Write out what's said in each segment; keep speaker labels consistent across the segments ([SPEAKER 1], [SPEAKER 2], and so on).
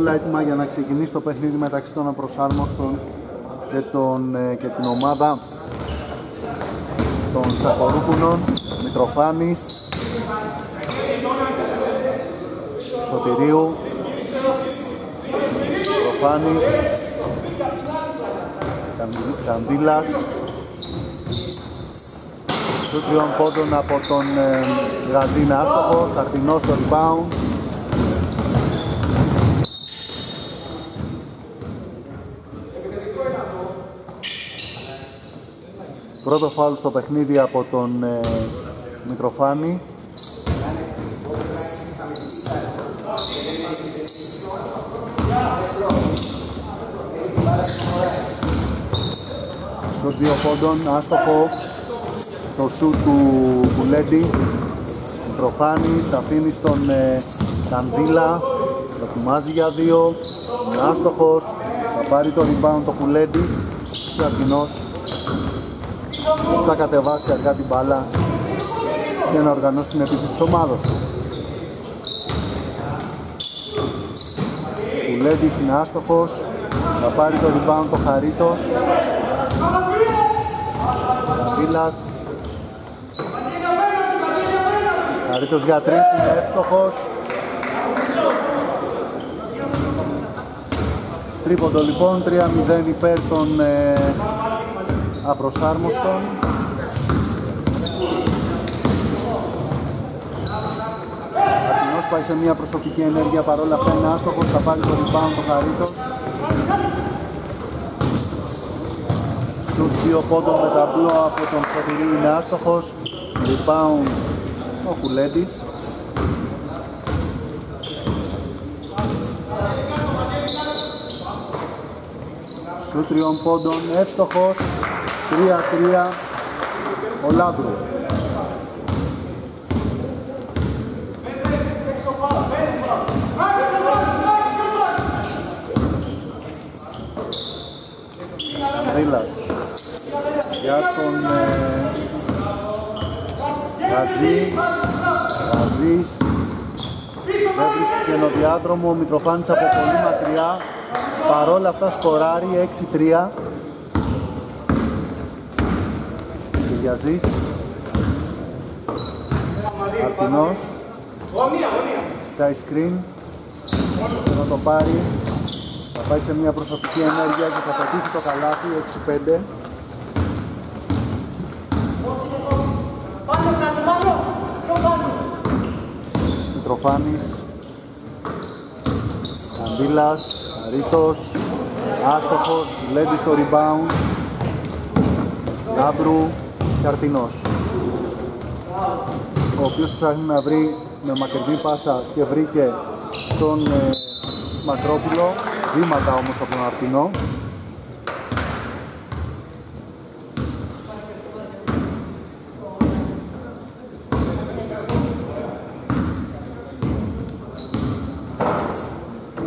[SPEAKER 1] όλα έτοιμα για να ξεκινήσει το παιχνίδι μεταξύ των απροσάρμοστων και, τον, ε, και την ομάδα. Των Τσακορούπουλων Μητροφάνης Σωτηρίου Μητροφάνης Κανδύλας. Του τριών πόντων από τον ε, Γαζίνα άστοχος, Σαρτινός στο rebound Πρώτο φάουλ στο παιχνίδι από τον ε, Μητροφάνη. Σουτ δύο πόντων, άστοχο. Το σουτ του Κουλέντη. Μητροφάνης αφήνει στον ε, Κανδύλα, δοκιμάζει για δύο, είναι άστοχος, θα πάρει το rebound το Κουλέντης, Σαρτινός θα κατεβάσει αργά την μπάλα για να οργανώσει την επίθεση της ομάδας του. Κουλέντης είναι άστοχος, θα πάρει το rebound το Χαρίτος. Καμπίλας. Χαρίτος για τρεις, είναι εύστοχος. Τρίποντο λοιπόν, 3-0 υπέρ των ε, απροσάρμοστον. Ατινός πάει σε μια προσωπική ενέργεια παρόλα αυτά είναι άστοχος, θα πάρει το rebound το Χαρίτος. Σουτ δύο πόντων με ταμπλό από τον Σωτηρή είναι άστοχος. Rebound ο Κουλέντης. Σουτ τριών πόντων εύστοχος. 3-3 ο Λάμπρου. Ρίλας για τον ε, Γαζί Γαζής δεν βρίσκει καινοδιάδρομο ο Μητροφάνης από πολύ μακριά. Παρόλα αυτά σκοράρει 6-3 Κυριαζής Αρτινός Sky screen να το πάρει θα πάει σε μια προσωπική ενέργεια και θα πετύχει το καλάθι 6-5 Μητροφάνης Καμπίλας Ρίτος Άστοχος Λέντι στο rebound Λάμπρου Καρτινός ο οποίος ψάχνει να βρει με μακρινή πάσα και βρήκε τον ε, Μακρόπουλο. Βήματα όμως από τον Αρτινό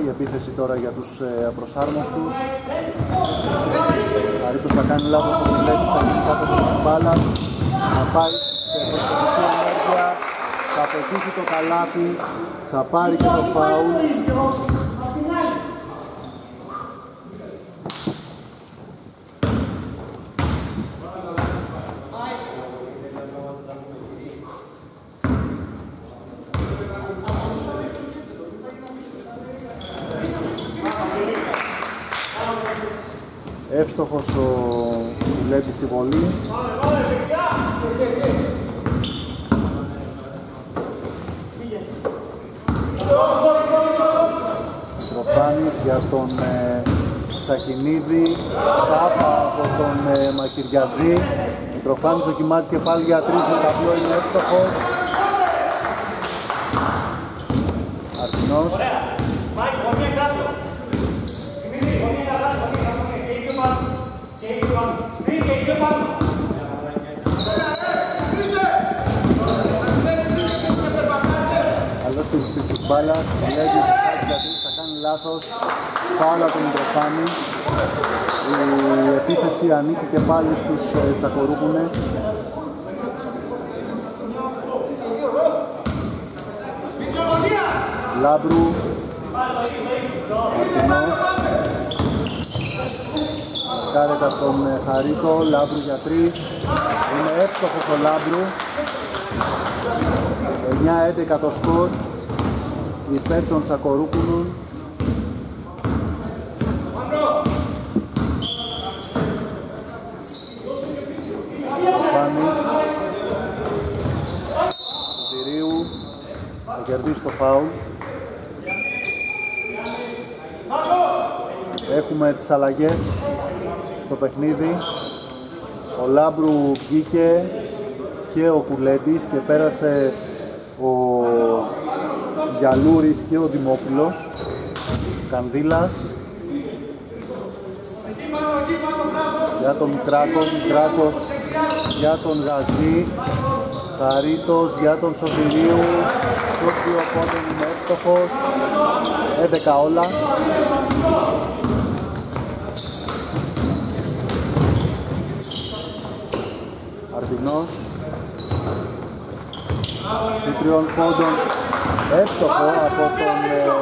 [SPEAKER 1] η επίθεση τώρα για τους ε, απροσάρμοστους. Αρήτος θα κάνει λάθος ο Βουλέτης, θα γίνει κάτω από την μπάλα. Θα πάει σε προσωπική ενέργεια. Θα πετύχει το καλάθι. Θα πάρει και το φάουλ Εύστοχος ο Βουλέτης στη βολή. Τροφάνης για τον ε, Σακινίδη, τάπα από τον ε, Μακυριατζή. Τροφάνης δοκιμάζει και πάλι για τρεις με ταμπλό, είναι εύστοχος. Αρτινός. Την της μπάλας, λέγει γιατί θα κάνει λάθος, φάουλα τον Μητροφάνη. Η επίθεση ανήκει και πάλι στους ε, Τσακορούπουνες. Λάμπρου, Μαρτινός. Κάρεται από τον ε, Χαρίτο, Λάμπρου για τρεις. Είναι εύστοχος ο Λάμπρου. 9-11 το σκορ. Υπέρ των Τσακορούπουλων. Φάνης. Σωτηρίου. Θα κερδίσει το φάουλ. Έχουμε τις αλλαγές στο παιχνίδι. Ο Λάμπρου βγήκε και ο Πουλέντης και πέρασε ο Γιαλούρης και ο Δημόπουλος. Κανδύλας. Για τον Μητράκο, Μητράκος για τον Γαζή. Χαρίτος για τον Σωτηρίου. Σωτηρίου οπότε είναι εύστοχος. 11 όλα. Αρδινός τριών πόντων εύστοχο από τον ε,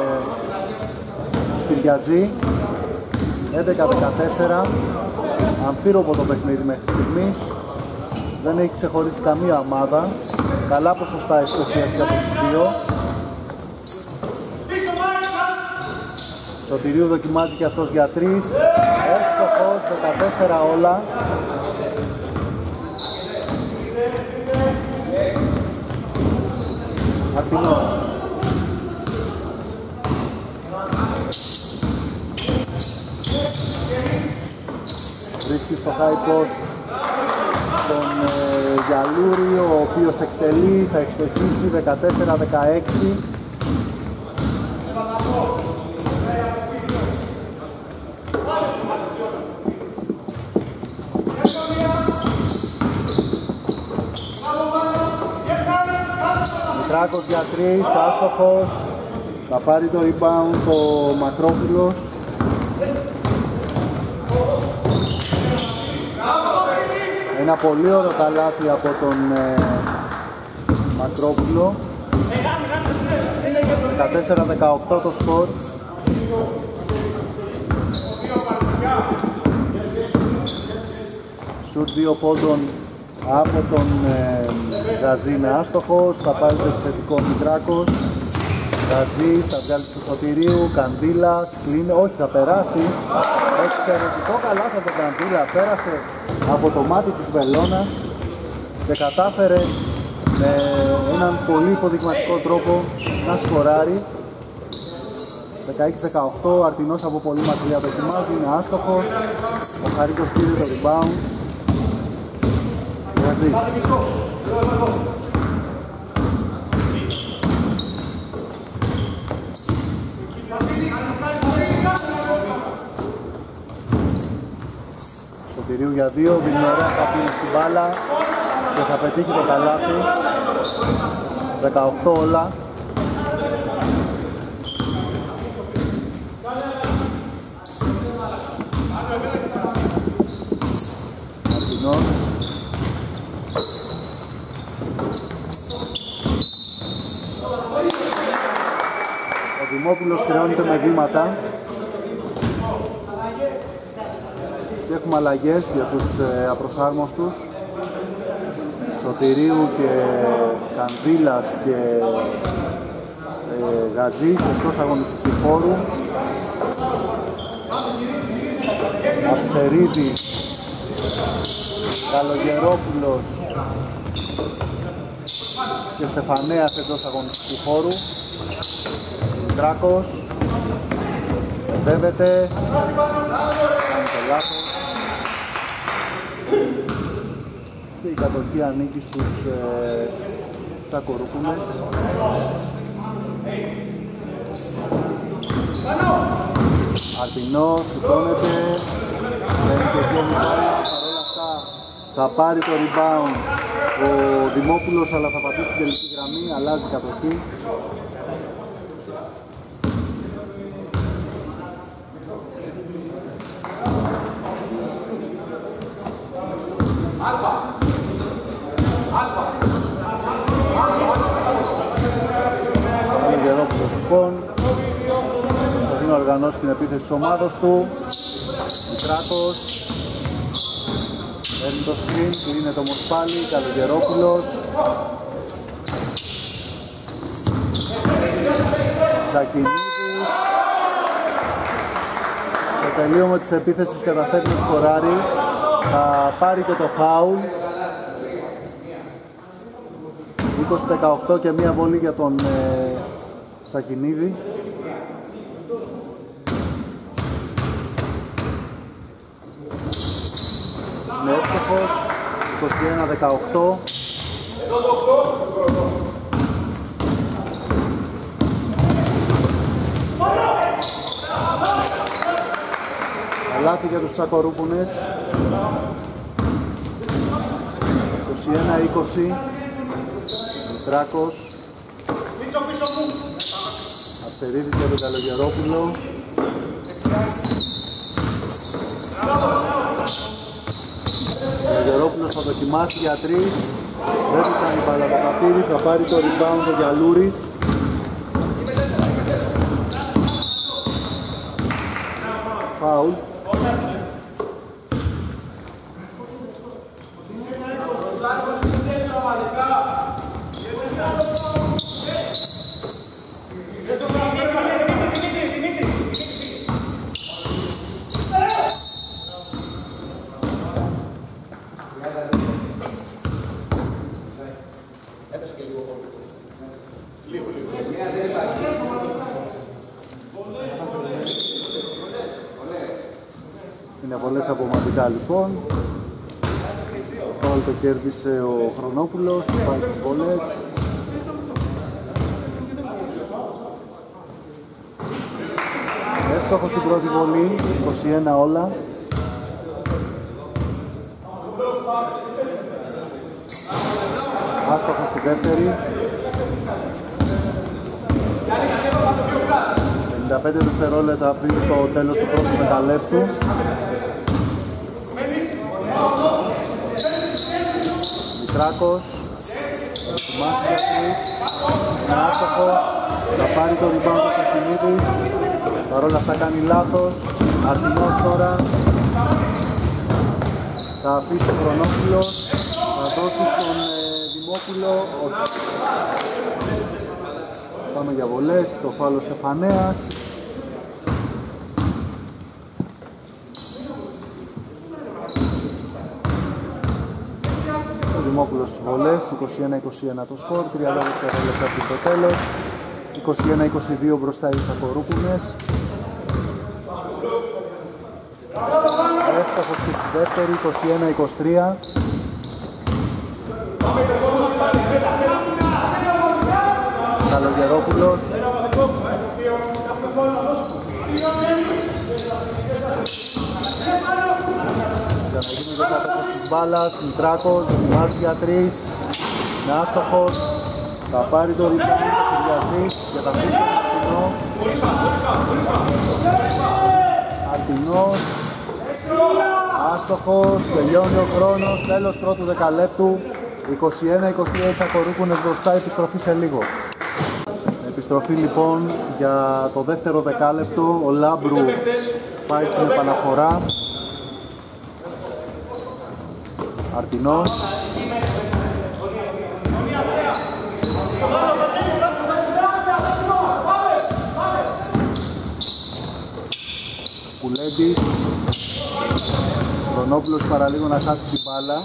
[SPEAKER 1] Κυριαζή 11-14 αμφίροπο το παιχνίδι μέχρι στιγμής. Δεν έχει ξεχωρίσει καμία ομάδα. Καλά ποσοστά ευστοχίας για τους δύο. Σωτηρίου δοκιμάζει και αυτός για τρεις. Εύστοχος 14 όλα. Αρτινός. Βρίσκει στο high post τον ε, Γιαλούρη, ο οποίος εκτελεί, θα εξτοχίσει 14-16. Μητράκος για τρεις, άστοχος. Θα πάρει το rebound το Μακρόφυλλος. Ένα πολύ ωραίο καλάθι από τον ε, Μακρόφυλλο. 14-18 το σκορ. Σουτ δύο πόντων από τον ε, Γαζί είναι άστοχος, θα πάρει το επιθετικό Μητράκος. Γαζής, θα βγάλει του Σωτηρίου, Κανδύλας, κλείνει, όχι θα περάσει εξαιρετικό καλάθι από τον Κανδύλα, πέρασε από το μάτι της Βελώνας και κατάφερε με έναν πολύ υποδειγματικό τρόπο να σκοράρει. 16-18, Αρτινός από πολύ μακριά. Δοκιμάζει, είναι άστοχος. Ο Χαρίκος πήρε το rebound. Γαζής Σωτηρίου για δύο, δίνει ωραία θα πει στην μπάλα και θα πετύχει το καλάθι. 18 όλα. Μαρτινός. Δημόπουλος χρεώνεται με βήματα και έχουμε αλλαγές για τους ε, απροσάρμοστους Σωτηρίου και Κανδύλας και ε, Γαζής εκτός αγωνιστικού χώρου. Αψερίδης Καλογερόπουλος και Στεφανέας εντός αγωνιστικού χώρου. Δράκος Βεβαίβεται Κάνει το λάθος Και η κατοχή ανήκει στους ε, Τσακορούπουλες Αλπινός σηκώνεται. Δεν και πιο Παρόλα αυτά θα πάρει το rebound ο Δημόπουλος αλλά θα πατήσει την τελική γραμμή, αλλάζει κατοχή λοιπόν οργανώσει την επίθεση της ομάδος του. Μητράκος. Παίρνει το screen, κλείνεται όμως πάλι, Καλογερόπουλος. Ζακινίδης. Στο τελείωμα της επίθεσης καταφέρει να σκοράρει. Θα πάρει και το φάουλ. 20-18 και μία βολή για τον ε, Σακινίδη. Είναι εύστοχος, 21-18. Λάθη για τους Τσακορούπονες 21-20 Μητράκος. Αψερίδης για τον Καλογερόπουλο Καλογερόπουλος θα δοκιμάσει για τρεις Δεν του κάνει παλαβακαπήρι, θα πάρει το rebound ο Γιαλούρης. Φάουλ Είναι πολλές απομαντικά λοιπόν. Όλο το κέρδισε ο Χρονόπουλος, πάει στις βολές. Εύστοχος στην πρώτη βολή, 21 όλα. Άστοχος στη δεύτερη. 55 δευτερόλεπτα πριν το τέλος του πρώτου μεταλλέπτου. Μητράκος, ετοιμάσει για τρεις, είναι άστοχος, θα πάρει το rebound του Σαχινίδης, παρόλα αυτά κάνει λάθος, Αρτινός τώρα, θα αφήσει ο Χρονόπουλος, θα δώσει στον ε, Δημόπουλο, όχι. Πάμε για βολές, το φάλο Στεφανέας. Δημόπουλος στις βολές, 21-21 το σκορ, 30 δευτερόλεπτα πριν το τέλος. 21-22 μπροστά οι Τσακορούπουνες. Εύστοχος και στη δεύτερη, 21-23. Καλογερόπουλος. Για να γίνει το κάτω της μπάλας, Μητράκος, δοκιμάζει για τρεις, είναι άστοχος, θα πάρει το rebound, θα κυριαστείς για τα πίσω του Αρτινός. Αρτινός, άστοχος, τελειώνει ο χρόνος, τέλος πρώτου δεκαλέπτου, 21-23 Τσακορούπονες μπροστά, επιστροφή σε λίγο. Επιστροφή λοιπόν για το δεύτερο δεκάλεπτο, ο Λάμπρου πάει στην επαναφορά. Αρτινός. Κουλέντης. Χρονόπουλος παραλίγο να χάσει την μπάλα.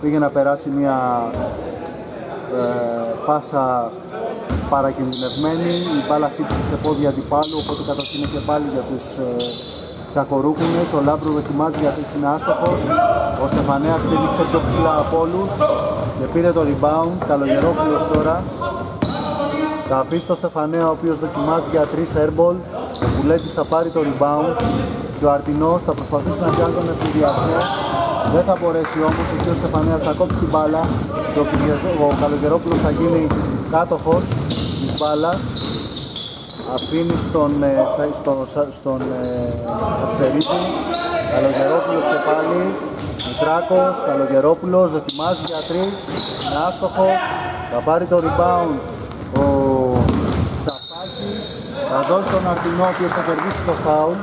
[SPEAKER 1] Πήγε να περάσει μια ε, πάσα παρακινδυνευμένη. Η μπάλα χτύπησε σε πόδια αντιπάλου, οπότε καταρχήν και πάλι για τους ε, Τσακορούπουνες. Ο Λάμπρου δοκιμάζει γιατί είναι άστοχος. Ο Στεφανέας πήδηξε πιο ψηλά από όλους και πήρε το rebound. Καλογερόπουλος τώρα. Θα αφήσει το Στεφανέα ο οποίος δοκιμάζει για 3 airball. Ο Πουλέτης θα πάρει το rebound και ο Αρτινός θα προσπαθήσει να κάνει τον εφηδιασμό. Δεν θα μπορέσει όμως, ο κ. Στεφανέας θα κόψει την μπάλα και ο Καλογερόπουλος θα γίνει κάτοχος της μπάλας. Αφήνει στον, ε, στον, στον ε, Αψερίδη, Καλογερόπουλος και πάλι, Μητράκος, Καλογερόπουλος, δοκιμάζει για τρεις, είναι άστοχος, θα πάρει το rebound ο Τσαφάκης, θα Θα δώσει τον Αρτινό ο οποίος θα κερδίσει το φάουλ.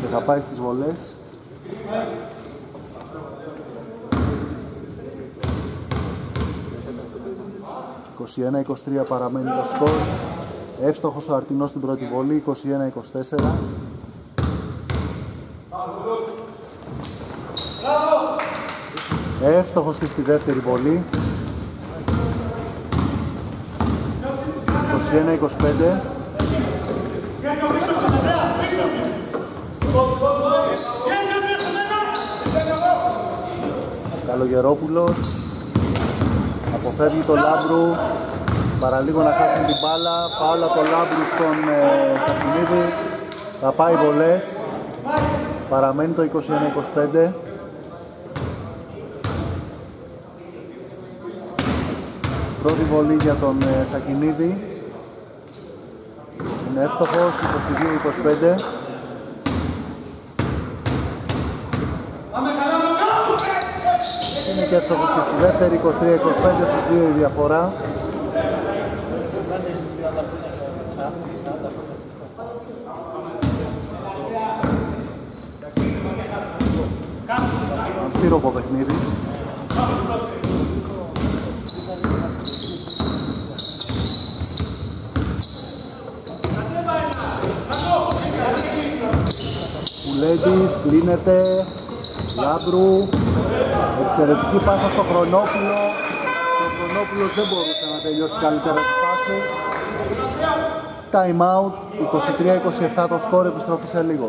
[SPEAKER 1] Και θα πάει στις βολές. ...21-23 παραμένει το σκορ. Εύστοχος ο Αρτινός στην πρώτη βολή, 21-24. Εύστοχος και στη δεύτερη βολή. 21-25. Καλογερόπουλος αποφεύγει το Λάμπρου. Παραλίγο να χάσει την μπάλα. Φάουλα το Λάμπρου στον ε, Σαφινίδη θα πάει βολές. Παραμένει το 21-25 Πρώτη βολή για τον ε, Σακινίδη. Είναι εύστοχος, 22-25. Είναι και εύστοχος και στη δεύτερη, 23-25 στους δύο η διαφορά. Αμφίροπο παιχνίδι. Κουλέντης, κλείνεται, Λάμπρου, εξαιρετική πάσα στο Χρονόπουλο. Ο Χρονόπουλος δεν μπορούσε να τελειώσει καλύτερα τη φάση. Time out, 23-27 το σκορ, επιστροφή σε λίγο.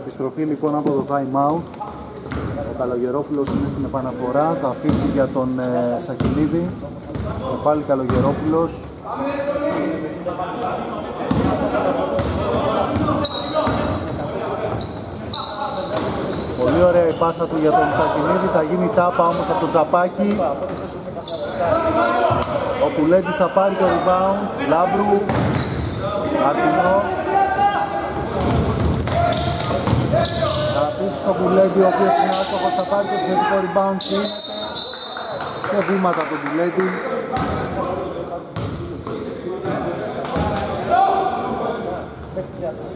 [SPEAKER 1] Επιστροφή λοιπόν από το time out. Ο Καλογερόπουλος είναι στην επαναφορά, θα αφήσει για τον ε, Σακινίδη. Και πάλι Καλογερόπουλος. Πολύ ωραία η πάσα του για τον Σακινίδη, θα γίνει τάπα όμως από τον Τζαπάκι. Ο Κουλέντης θα πάρει το rebound, Λάμπρου, Αρτινός. Θα αφήσει στον Κουλέντη, ο οποίος είναι άστοχος, θα πάρει το επιθετικό rebound, και βήματα από τον Κουλέντη. Κράκος,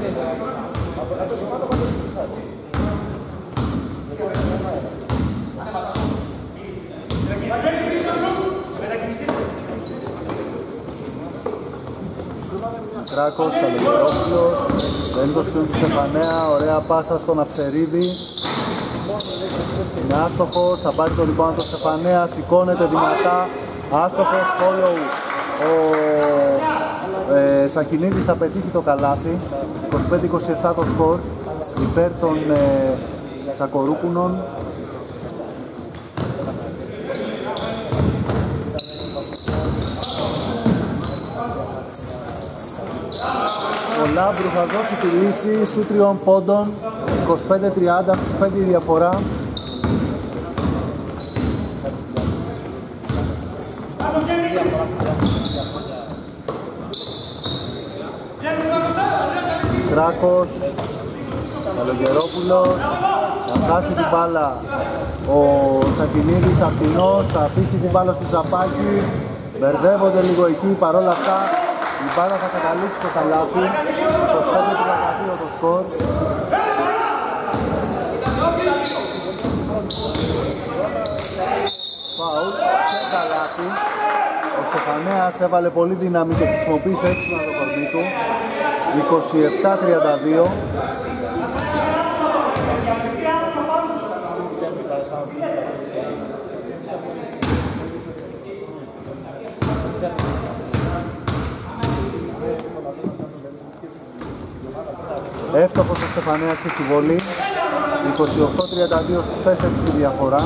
[SPEAKER 1] Καλογερόπουλος, δεν το σκριν του Στεφανέα, ωραία πάσα στον Αψερίδη. Είναι άστοχος, θα πάρει το λοιπόν το Στεφανέα, σηκώνεται δυνατά, άστοχος, follow. Ο ε, Σακινίδης θα πετύχει το καλάθι, 25-27 το σκορ, υπέρ των ε, Τσακορούπουνων. Ο Λάμπρου θα δώσει τη λύση σου τριών πόντων 25-30 στους 5 η διαφορά Κράκος Καλογερόπουλος θα χάσει την μπάλα. Ο Σακινίδης Αρτινός θα αφήσει την μπάλα στο Ζαπάκι μπερδεύονται λίγο εκεί παρόλα αυτά η μπάλα θα καταλήξει στο καλάθι. 25 το σκορ Φάουλ και καλάθι. ο Στεφανέας έβαλε πολύ δύναμη και χρησιμοποίησε έξυπνα το κορμί του. 27-32 Εύστοχος ο Στεφανέας και στη βολή. 28-32 στους 4 στη διαφορά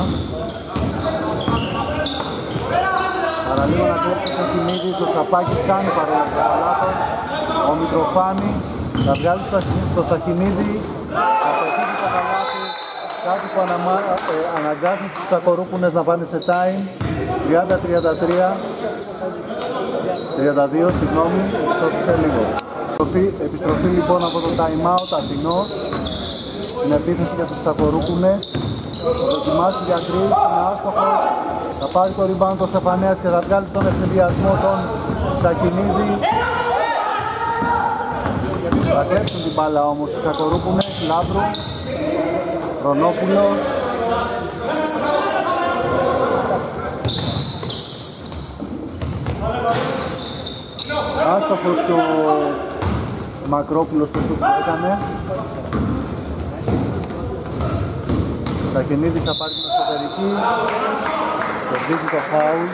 [SPEAKER 1] Παραλίγο να κλέψει ο Σακινίδης, ο Τσαπάκης κάνει παρόλα τα λάθος Ο Μητροφάνης θα βγάλει στο Σακινίδη θα πετύχει το καλάθι κάτι που αναμα... ε, αναγκάζει τους Τσακορούπουνες να πάνε σε time 30-33 32, συγγνώμη, επιστροφή σε λίγο. Επιστροφή, επιστροφή λοιπόν από το time out Αθηνός στην επίθεση για τους Τσακορούπουνες Το δοκιμάσει για τρεις, είναι άστοχος. Θα πάρει το rebound το Στεφανέας και θα βγάλει στον ευνηδιασμό τον Σακινίδη. Θα κλέψουν την μπάλα όμως οι Τσακορούπονες, Λάμπρου, Ρονόπουλος. Άστοχος ο Μακρόπουλος το σου που έκανε. Σακενίδης θα πάρει την εσωτερική. Κερδίζει το φάουλ.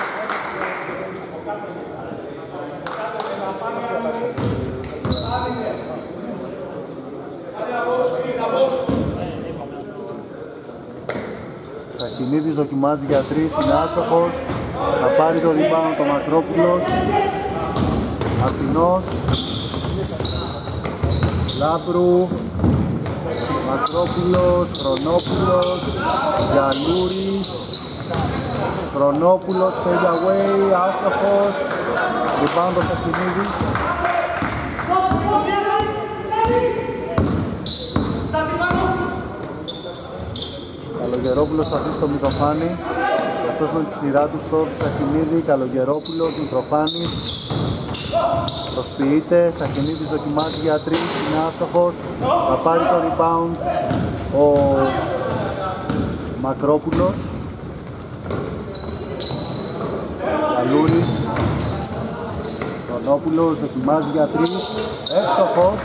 [SPEAKER 1] Σακινίδης δοκιμάζει για τρεις, είναι άστοχος. Θα πάρει το rebound το Μακρόπουλος. Αθηνός. Λάμπρου. Μακρόπουλος, Χρονόπουλος, Γιαννούρης, Χρονόπουλος, fade away, άστοχος, rebound ο Σακινίδης. Καλογερόπουλος θα αφήσει το Μητροφάνη αυτός με τη σειρά του στο Σακινίδη, Καλογερόπουλος, Μητροφάνης προσποιείται, Σακινίδης δοκιμάζει για τρεις, είναι άστοχος θα πάρει το rebound ο Μακρόπουλος Καλούρης Τονόπουλος δοκιμάζει για τρεις, εύστοχος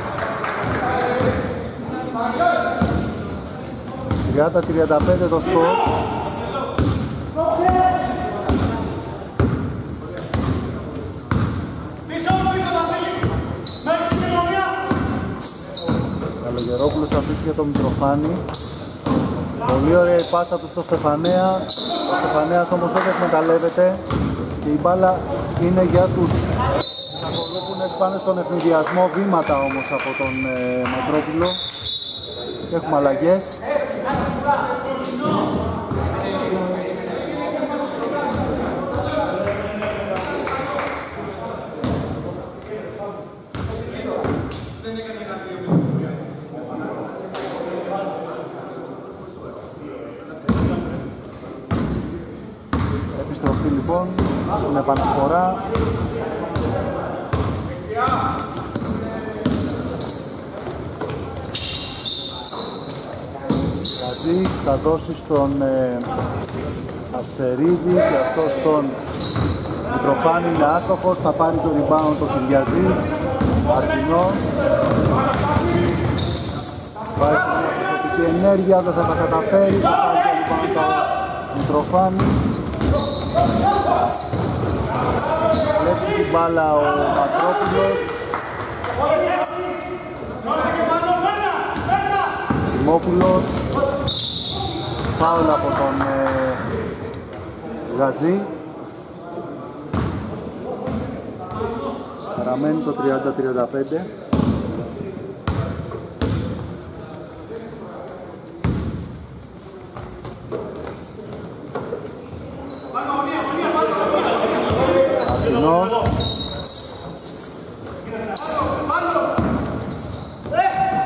[SPEAKER 1] 30-35 το σκορ. Καλογερόπουλος θα αφήσει για τον Μητροφάνη. Πολύ ωραία η πάσα του στο Στεφανέα. Ο Στεφανέας όμως δεν εκμεταλλεύεται και η μπάλα είναι για τους Σακολούπουνες πάνε στον ευνηδιασμό βήματα όμως από τον ε, Μακρόπουλο και έχουμε αλλαγές. Επιστροφή λοιπόν στην επαναφορά. Κατζής θα δώσει στον ε, Αψερίδη και αυτό στον Μητροφάνη είναι άστοχος, θα πάρει το rebound το Κυριαζής, Αρτινός. Βάζει μια προσωπική ενέργεια, δεν θα τα καταφέρει, θα πάρει το rebound το Μητροφάνης. Βλέψει την μπάλα ο Μακρόπουλος. Δημόπουλος. Φάουλ από τον ε, Γαζή. Παραμένει το 30-35. Αθηνός.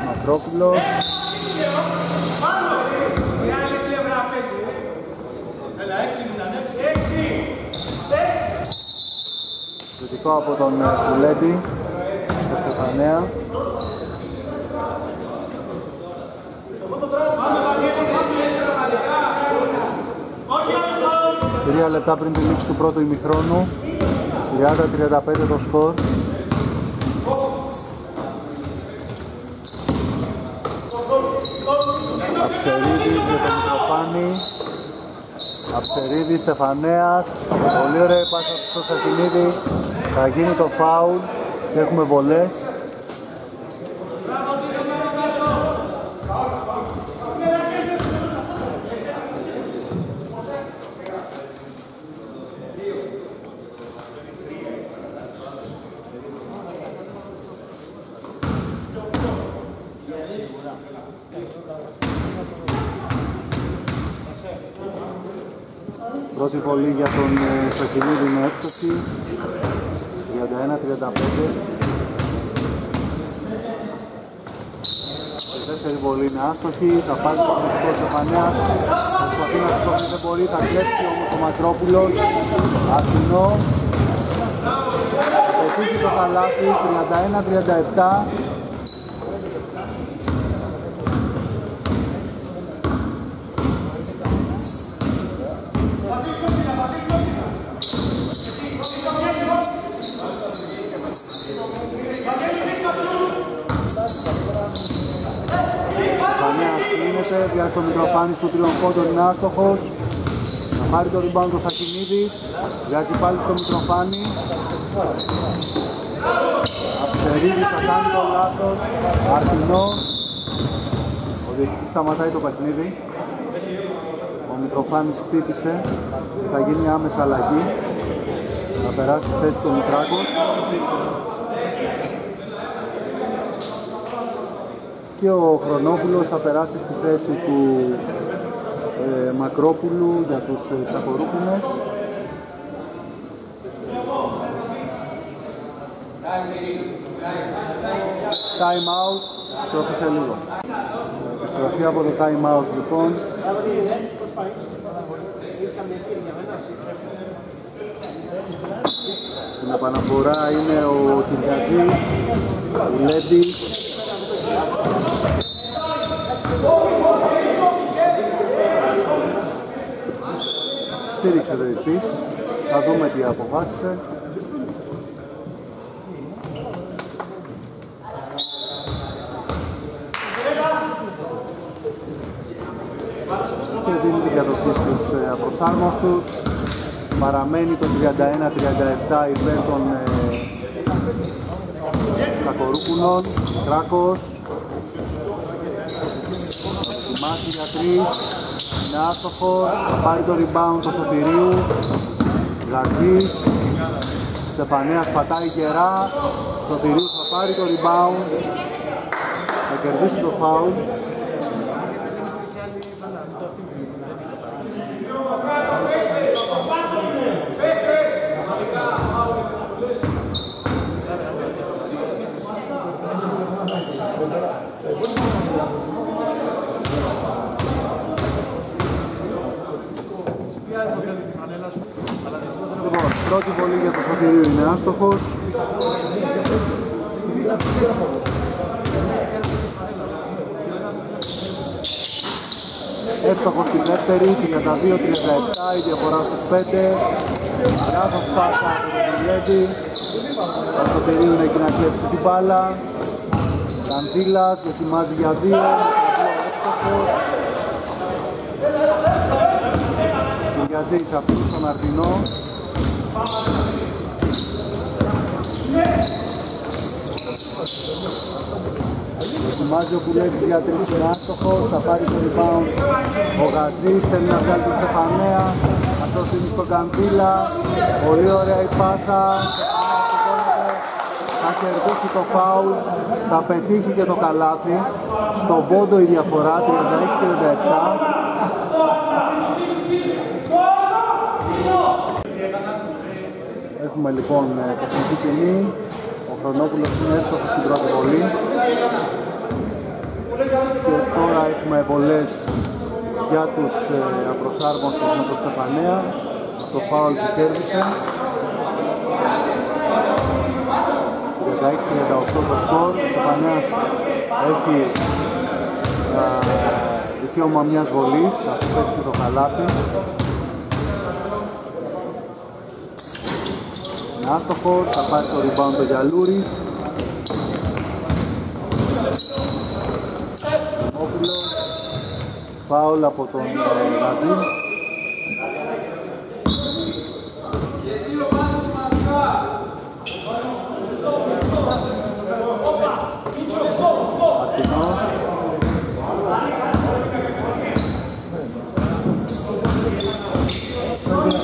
[SPEAKER 1] Μακρόπουλος. Θετικό από τον Κουλέτη στο Στεφανέα. Τρία λεπτά πριν τη λήξη του πρώτου ημιχρόνου. 30-35 το σκορ. Αψερίδης για τον Μητροφάνη. Αψερίδης, Στεφανέας. Πολύ ωραία η πάσα του στο Σακινίδη. Θα γίνει το φάουλ και έχουμε βολές. Πρώτη βολή για τον ε, Σακινίδη με εύστοχη. 31-35. Δεύτερη βολή είναι άστοχη, θα πάρει το παιχνικό Στεφανέας, προσπαθεί να σηκωθεί, δεν μπορεί, θα κλέψει όμως ο Μακρόπουλος, Αθηνός, πετύχει το καλάθι, 31-37, Στεφανέας κλείνεται, βιάζει το μικροφάνι του τριών πόντων, είναι άστοχος. Θα πάρει το rebound ο Σακινίδης, βγάζει πάλι στο μικροφάνι. Αψερίδης θα κάνει το λάθος, Αρτινός. Ο διοικητής σταματάει το παιχνίδι. Ο Μητροφάνης χτύπησε, θα γίνει άμεσα αλλαγή. Θα περάσει τη θέση του Μητράκος. Και ο Χρονόπουλος θα περάσει στη θέση του ε, Μακρόπουλου για τους ε, Τσακορούπινες. Time out, στροφή σε λίγο. Επιστροφή από το time out λοιπόν. Στην επαναφορά είναι ο Κυριαζής, ο Λέντης, Στήριξε ο διετής. Θα δούμε τι αποφάσισε. Και δίνει την κατοχή στους ε, απροσάρμοστους. Παραμένει το 31-37 υπέρ των ε, Σακορούπουλων. Κράκος. Ετοιμάσει για τρεις. Είναι άστοχος. Θα πάρει το rebound του Σωτηρίου. Γαζής. Στεφανέας πατάει γερά. Σωτηρίου θα πάρει το rebound. Θα κερδίσει το foul. Λοιπόν, πρώτη βολή για το Σωτηρίου είναι άστοχος. Εύστοχος στη δεύτερη, 32-37, η διαφορά στους 5. Λάθος πάσα από τον Βιλέτη. Ο Σωτηρίου είναι εκεί να κλέψει την μπάλα. Καντήλας δοκιμάζει για δύο. Εύστοχος. Κυριαζής αφήνει στον Αρτινό. Δοκιμάζει ο Κουλέβης για τρεις είναι άστοχος, θα πάρει το rebound ο Γαζής, θέλει να βγάλει τη Στεφανέα, αυτός είναι στον Καντήλα, πολύ ωραία η πάσα, θα κερδίσει το φάουλ, θα πετύχει και το καλάθι, στον πόντο η διαφορά 36-37. Έχουμε λοιπόν ε, τεχνική τιμή. Ο Χρονόπουλος είναι έστοχος στην πρώτη βολή. Και τώρα έχουμε βολές για τους ε, απροσάρμοστους με το Στεφανέα. Το φάουλ που κέρδισε. 16-38 το σκορ. Ο Στεφανέας έχει α, δικαίωμα μιας βολής. Αυτό έχει το καλάθι. Είναι άστοχος, θα πάρει το rebound το Γιαλούρης. Δημόπουλος. Φάουλ από τον ε, Γαζί. Αρτινός.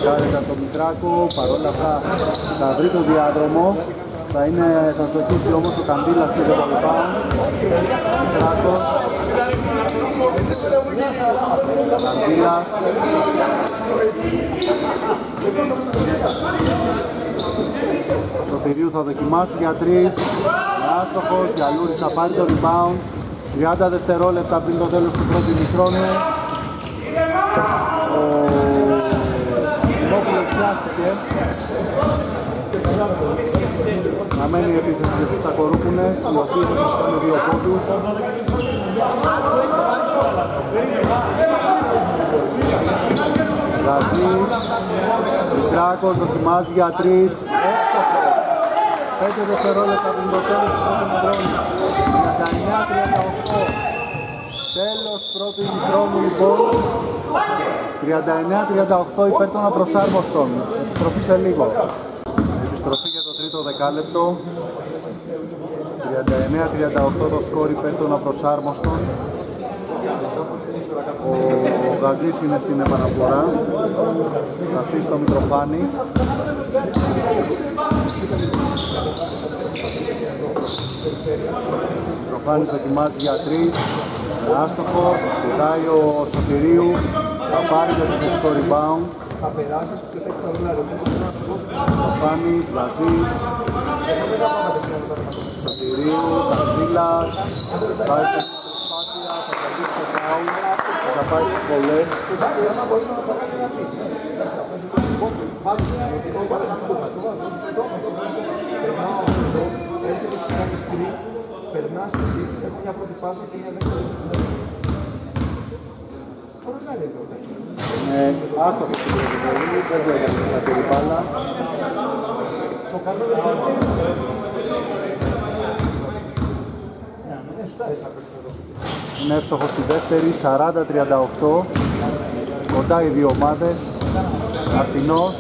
[SPEAKER 1] Κάρικα τον Μητράκο, παρόλα αυτά θα βρει το διάδρομο. Θα, είναι, θα στοχίσει όμως ο Καντήλας και το rebound. Μητράκος. Καντήλας. Σωτηρίου θα δοκιμάσει για τρεις. Είναι άστοχος, Γιαλούρης θα πάρει το rebound. 30 δευτερόλεπτα πριν το τέλος του πρώτου ημιχρόνου. Ο Νόπουλος πιάστηκε. Να μένει η επίθεση για τους Τακορούπουνες, οι οποίοι θα με δύο πόντους. Γαζής, Κράκος δοκιμάζει για τρεις, εύστοχος. 5 δευτερόλεπτα πριν το τέλος του πρώτου χρόνου. 39-38. Τέλος πρώτου ημιχρόνου λοιπόν. 39-38 υπέρ των απροσάρμοστων. Επιστροφή σε λίγο. Επιστροφή για το τρίτο δεκάλεπτο. 39-38 το σκόρ υπέρ των απροσάρμοστων. Ο Γαζής είναι στην επαναφορά. Θα αφήσει στο Μητροφάνη. Μητροφάνης δοκιμάζει για τρεις. Άστοχος, κοιτάει ο Σωτηρίου. Θα πάρει το επιθετικό rebound. Μητροφάνης, Γαζής. Σωτηρίου, Καρδίλας. Πάει στην προσπάθεια, θα κερδίσει το foul. Θα πάει στις βολές.
[SPEAKER 2] Περνάς εσύ, έχω μια πρώτη πάσα και μια δεύτερη. Μπορεί να είναι τότε.
[SPEAKER 1] Ε, άστοχος στην πρώτη βολή, δεν βλέπετε την κατήρη μπάλα.
[SPEAKER 2] Το καλό δεν είναι.
[SPEAKER 1] Είναι εύστοχος στη δεύτερη, 40-38. Κοντά οι δύο ομάδες. Αρτινός.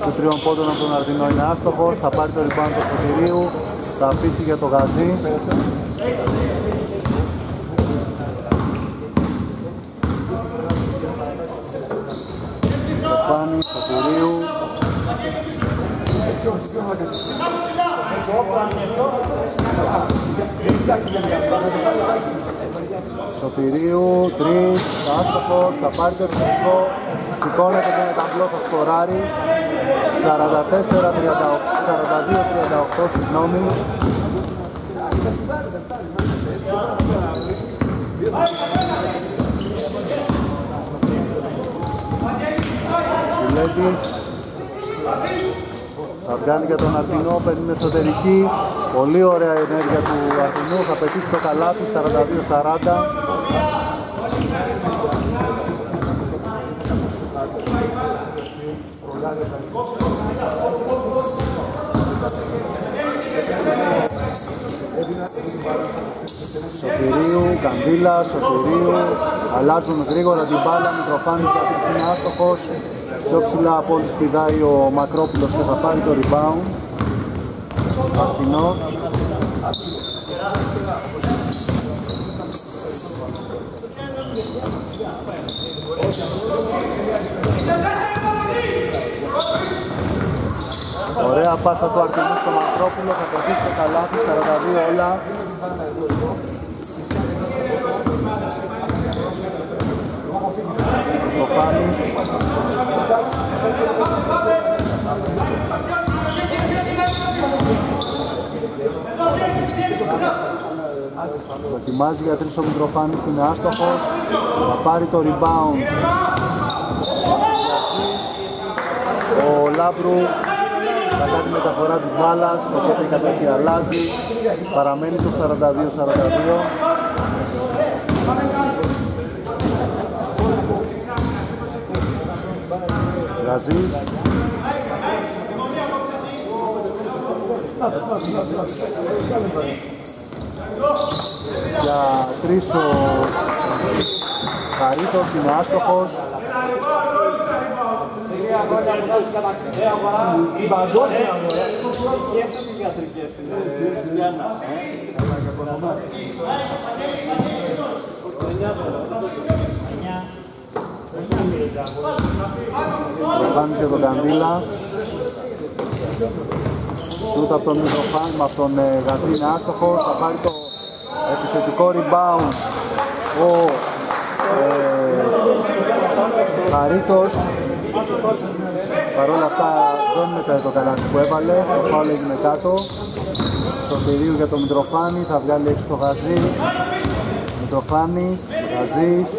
[SPEAKER 1] Στο τριών πόντων από τον Αρτινό είναι άστοχος. Θα πάρει το rebound του Σωτηρίου. Θα αφήσει για το Γαζί. Φάνη, Σωτηρίου. Σωτηρίου, τρεις, άστοχος, θα πάρει το επιθετικό, σηκώνεται με ταμπλό, θα σκοράρει. 42-38, συγγνώμη. Κουλέντης θα βγάλει για τον Αρτινό, παίρνει εσωτερική. Πολύ ωραία η ενέργεια του Αρτινού, θα πετύχει το καλάθι 42-40. Σωτηρίου, Καντήλα, Σωτηρίου, αλλάζουν γρήγορα την μπάλα, Μητροφάνης για τρεις είναι άστοχος, πιο ψηλά από όλους πηδάει ο Μακρόπουλος και θα πάρει το rebound. Αρτινός. Ωραία πάσα του Αρτινού στο Μακρόπουλο, θα πετύχει το καλάθι, 42 όλα. Προφάνης. Δοκιμάζει για τρεις ο Μητροφάνης, είναι άστοχος. Θα πάρει το rebound. Ο Λάμπρου θα κάνει μεταφορά της μπάλας, οπότε η κατοχή αλλάζει. Παραμένει το 42-42. Γαζής. Για τρεις ο Χαρίτος είναι άστοχος.
[SPEAKER 2] Η παγκόσμια αγορά και στις ιατρικές είναι.
[SPEAKER 1] Προφάνης για τον Καντήλα. Σούτ από τον Μητροφάν, από τον ε, Γαζί είναι άστοχος. Θα πάρει το επιθετικό rebound ο ε, Χαρίτος. Παρ' όλα αυτά δεν είναι το καλάθι που έβαλε, το φάουλ έγινε κάτω. Σωτηρίου για τον Μητροφάνη, θα βγάλει έξω το γαζί. Μητροφάνης, Γαζής,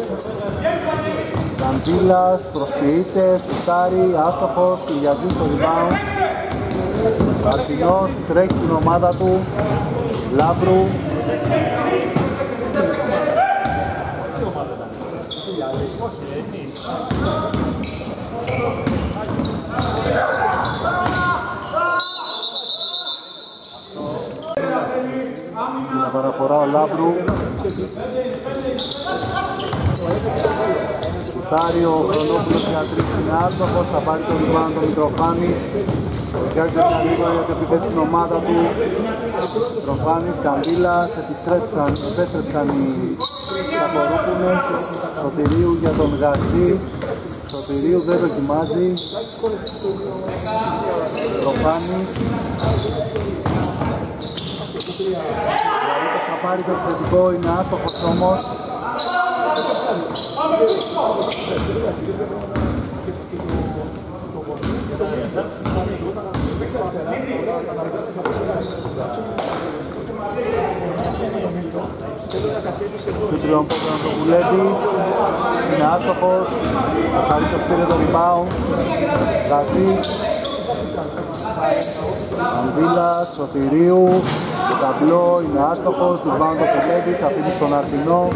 [SPEAKER 1] Καντήλας, προσποιείται, σουτάρει, άστοχος, Ηλιαζής στο rebound. Αρτινός τρέχει την ομάδα του, Λάμπρου. Στην παραφορά ο Λάμπρου Σουτάρει ο Χρονόπουλος για τρεις είναι άστοχος, θα πάρει το rebound το Μητροφάνης. Βγάζει μια γρήγορα για την επιθέσει στην ομάδα του. Μητροφάνης, Καμπύλας, επιστρέψαν, επέστρεψαν οι Σαπορούπουνες Σωτηρίου για τον Γασί. Σωτηρίου δεν δοκιμάζει. Μητροφάνης. Θα πάρει το επιθετικό, είναι άστοχος όμως Σύντριον πόδων το βουλεύει, είναι άστοχος, ο Χαρίτος πήρε το rebound, Γαζής, Ανδύλας, Σωτηρίου, το ταμπλό είναι άστοχος, του rebound το βουλεύει, αφήνει στον Αρτινό,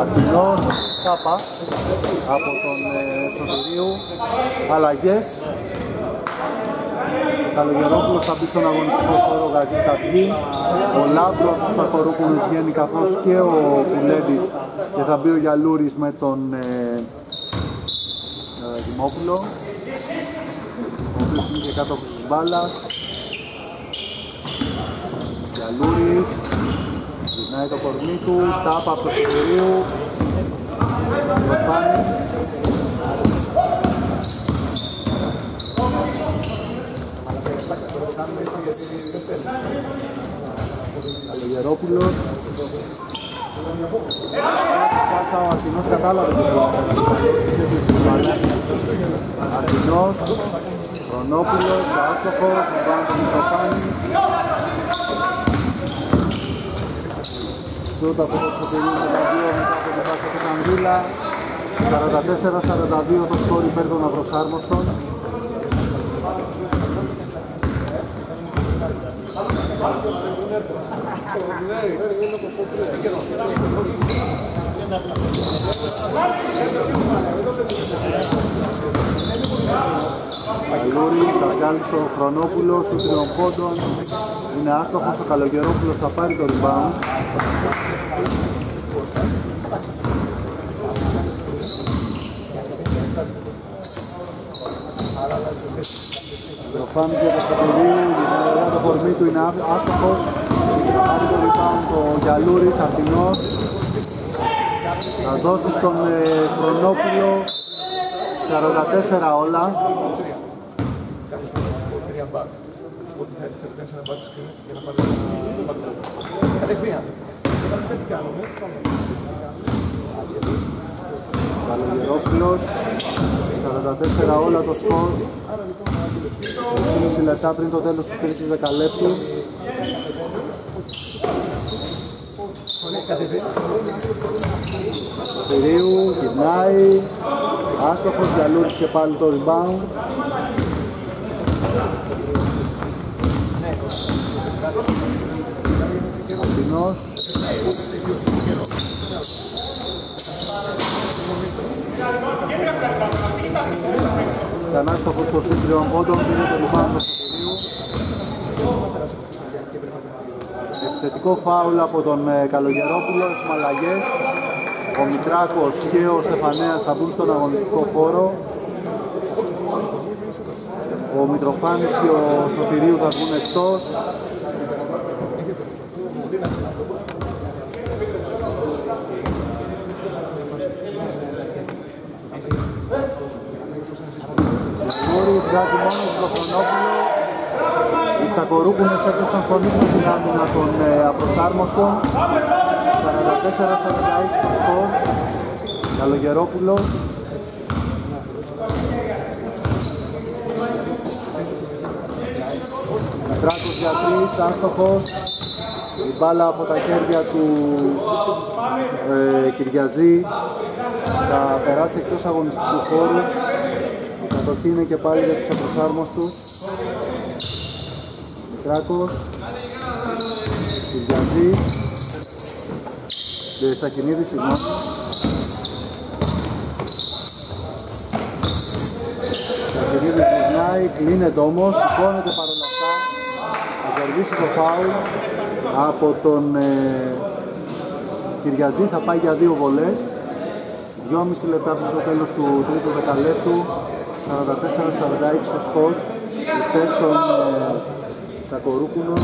[SPEAKER 1] Αρτινός, κάπα από τον ε, Σωτηρίου, αλλαγές. Ο Καλογερόπουλος θα μπει στον αγωνιστικό χώρο Γαζής θα βγει. Ο Λάμπρο από τους Ακορόπουλους βγαίνει καθώς και ο Πουλέντης και θα μπει ο Γιαλούρης με τον ε, ε, Δημόπουλο ο οποίος είναι και κάτω από τις μπάλας Γιαλούρης γυρνάει το κορμί του, τάπα από το Σιδηρίου. Προφάνης Καλογερόπουλος Πάσα ο Αρτινός κατάλαβε το Αρτινός Χρονόπουλος, άστοχος, βάζει τον Μητροφάνη Σούτ από το Ξωτηρίου με τα δύο μετά από την πάσα του Κανδύλα 44-42 το σκόρ υπέρ των απροσάρμοστων Καλούρης θα βγάλει στον Χρονόπουλο σου τριών πόντων είναι άστοχος ο Καλογερόπουλος θα πάρει το rebound. Προφάνης για το Σωτηρίου, για το κορμί του είναι άστοχος. Θα πάρει το rebound το Γιαλούρης, Αρτινός. Θα δώσει στον ε, Χρονόπουλο 44 όλα. Καλογερόπουλος 44 όλα το σκορ. 6,5 λεπτά πριν το τέλος του τρίτου δεκαλέπτου Σωτηρίου, γυρνάει Άστοχος, Γιαλούρης και πάλι το rebound. Αρτινός Κανάς το φωτό σου τριών πόντων πήρε το rebound του Σωτηρίου Επιθετικό φάουλ από τον ε, Καλογερόπουλος, έχουμε αλλαγές ο Μητράκος και ο Στεφανέας θα μπουν στον αγωνιστικό χώρο. Ο Μητροφάνης και ο Σωτηρίου θα βγουν εκτός. Μόρις βγάζει μόνος στο Χρονόπουλο Τσακορούπουνες έπεσαν στον ύπνο την άμυνα των ε, απροσάρμοστων. 44-46 το σκορ. Καλογερόπουλος. Κράκος για τρεις, άστοχος. Η μπάλα από τα χέρια του ε, Κυριαζή θα περάσει εκτός αγωνιστικού χώρου. Η κατοχή είναι και πάλι για τους απροσάρμοστους. Κράκος. Κυριαζής. Και Σακινίδη, συγγνώμη. Σακινίδης γυρνάει, κλείνεται όμως, σηκώνεται παρόλα αυτά. Θα κερδίσει το φάουλ από τον ε, Κυριαζή, θα πάει για δύο βολές. 2,5 λεπτά από το τέλος του τρίτου δεκαλέπτου, 44-46 το σκορ, υπέρ των ε, Τσακορούπουλων.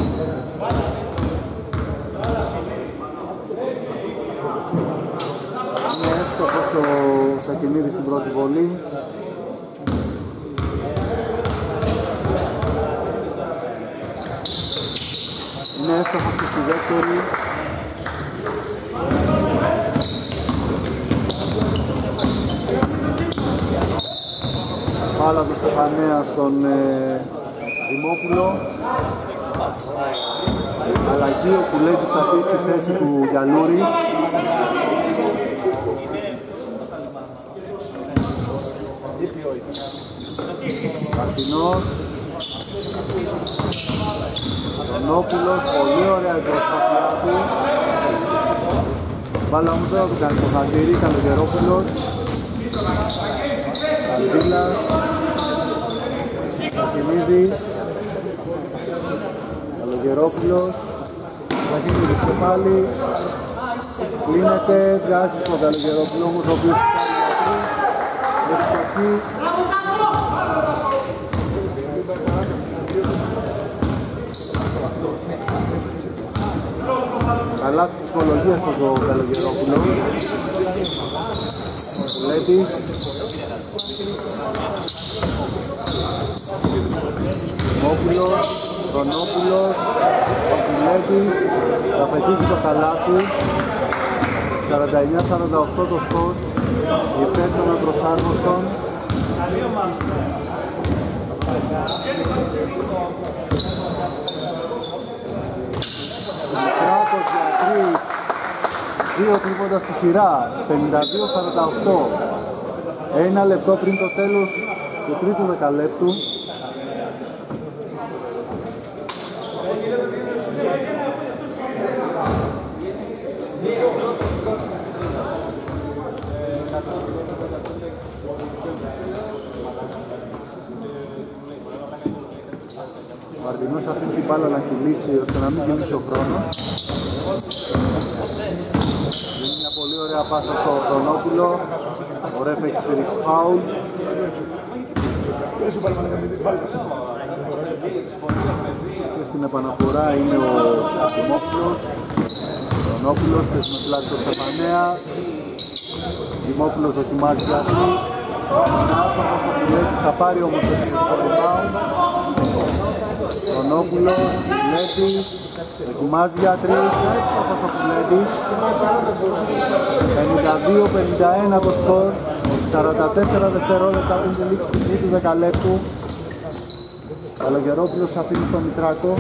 [SPEAKER 1] Είναι εύστοχος ο Σακινίδης στην πρώτη βολή. Είναι εύστοχος και στη δεύτερη. Πάλα του Στεφανέα στον ε, Δημόπουλο. Αλλαγή ο Κουλέντης θα πει στη θέση του Γιαλούρη. Μαρτινός. Τονόπουλος, πολύ ωραία η προσπάθειά του. Μπάλα όμως δεν θα του κάνει το χατήρι, Καλογερόπουλος. Καλδίλας. Κακινίδης. Καλογερόπουλος. Κακινίδης και πάλι. Κλείνεται, βγάζει στον Καλογερόπουλο όμως ο οποίος κάνει για τρεις. Καλά τη ψυχολογία στον το Καλογερόπουλο. Ο Λέτης. Μόπουλος, Ρονόπουλος, ο Κουλέτης, θα πετύχει το καλάθι. 49-48 το σκορ, υπέρ των απροσάρμοστων. Κράτος για τρεις, δύο τρίποντα στη σειρά, 52-48. Ένα λεπτό πριν το τέλος του τρίτου δεκαλέπτου. Ο Μαρτινός αφήνει την μπάλα να κυλήσει ώστε να μην κυλήσει ο χρόνος. Είναι μια πολύ ωραία πάσα στο Χρονόπουλο. Ο Ρεφ έχεις σφυρίξει φάουλ. Και στην επαναφορά είναι ο Δημόπουλος. Χρονόπουλος, παίζει με πλάτη το Στεφανέα. Δημόπουλος δοκιμάζει για αυτούς. Είναι άστοχος ο Πουλέτης, θα πάρει όμως το τελικό rebound. Χρονόπουλος, Πουλέτης, δοκιμάζει για τρεις, άστοχος ο Πουλέτης. 52-51 το σκορ, 44 δευτερόλεπτα πριν τη λήξη του τρίτου δεκαλέπτου. Καλογερόπουλος αφήνει στο Μητράκο.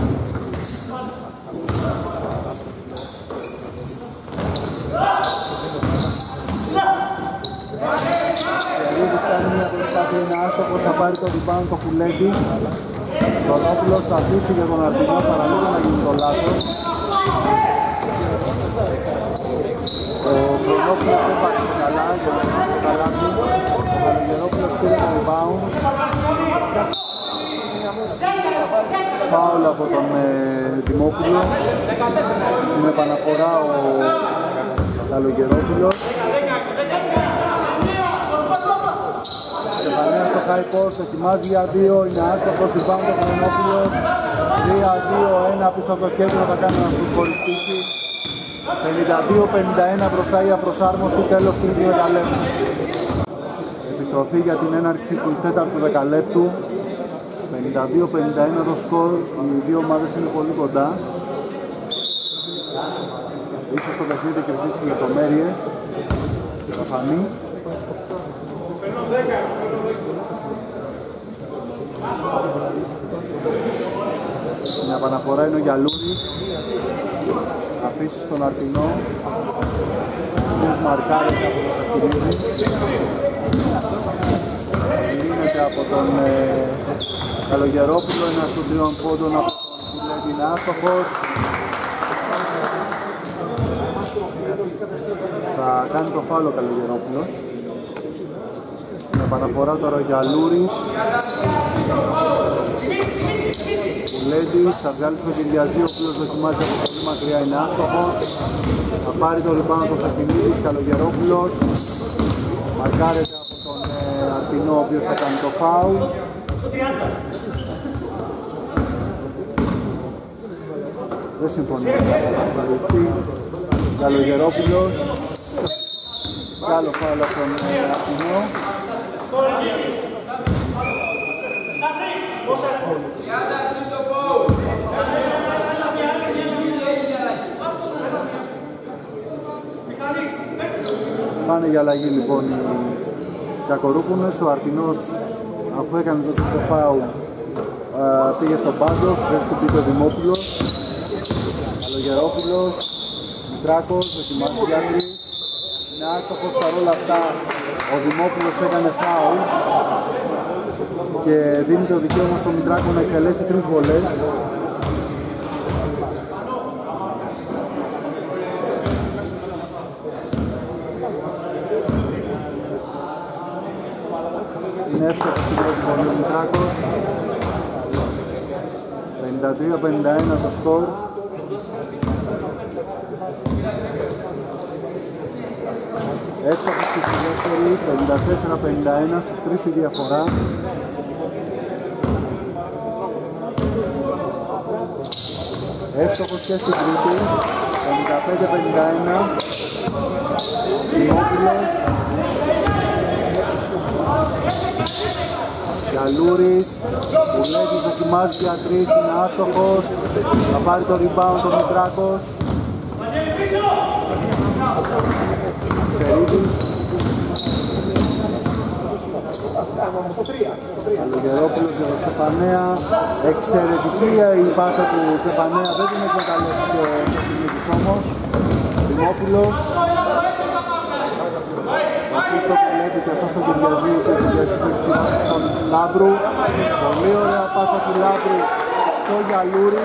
[SPEAKER 1] Σερίδης κάνει μια προσπάθεια, είναι άστοχος, θα πάρει το rebound το Κουλέντης. Ρονόπουλος θα αφήσει για τον Αρτινό, παραλίγο να γίνει το λάθος. Ο Χρονόπουλος έπαξε καλά για να γίνει το καλάθι. Ο Καλογερόπουλος πήρε το rebound. Φάουλ από τον ε, Δημόπουλο. Στην επαναφορά ο Καλογερόπουλος. Στεφανέας στο high post, ετοιμάζει για δύο, είναι άστοχος, rebound ο Χρονόπουλος. 3-2-1 πίσω από το κέντρο θα κάνει ένα συγχωριστήκη. 52-51 μπροστά η απροσάρμοστη, τέλος τρίτου δεκαλέπτου. Επιστροφή για την έναρξη του τέταρτου δεκαλέπτου. 52-51 το σκορ, οι δύο ομάδες είναι πολύ κοντά. Ίσως το παιχνίδι κερδίσει τις λεπτομέρειες. Θα φανεί. Μια επαναφορά είναι ο Γιαλούρης. Αφήσεις στον Αρτινό. Ο μαρκάρεται από τον Σαφυρίδη. Λύνεται από τον ε, Καλογερόπουλο. Ένα σου τριών πόντων από τον Κουλέντη είναι άστοχος. Θα κάνει το φάλο ο Καλογερόπουλος. Στην επαναφορά τώρα ο Γιαλούρης. Κουλέντης θα βγάλει στο Κυριαζή, ο οποίος δοκιμάζει από πολύ μακριά, είναι άστοχος. Θα πάρει το ριμπάνω του Σαφινίδης, Καλογερόπουλος. Μαρκάρεται από τον ε, Αρτινό, ο οποίος θα κάνει το φάουλ. Δεν συμφωνεί με τον ασφαλιστή. Καλογερόπουλος. Κι άλλο φάουλ από τον ε, Αρτινό. Πάνε για αλλαγή λοιπόν οι Τσακορούπονες, ο Αρτινός αφού έκανε το το φάου πήγε στον Πάντος, πρέπει του πει ο Δημόπουλος Καλογερόπουλος, Μητράκος, δοκιμάζει για τρεις είναι άστοχος παρόλα αυτά ο Δημόπουλος έκανε φάου και δίνει το δικαίωμα στον Μητράκο να εκτελέσει τρεις βολές είναι εύστοχος στην πρώτη βολή ο Μητράκος 53-51 το σκορ. Εύστοχος και στη δεύτερη 54-51 στους τρεις η διαφορά. Εύστοχος και στην τρίτη 55-51 Δημόπουλος Γιαλούρης Πουλέτης δοκιμάζει για τρεις, είναι άστοχος. Θα πάρει το rebound ο Μητράκος. Ξερίδης Καλογερόπουλος για τον Στεφανέα. Εξαιρετική η πάσα του Στεφανέα. Δεν την εκμεταλλεύτηκε ο Κινήτης όμως. Δημόπουλος Βασίστο Πουλέτη και αυτός στον Κυριαζή και ο Κυριαζή στον Λάμπρου Πολύ ωραία πάσα του Λάμπρου στο Γιαλούρι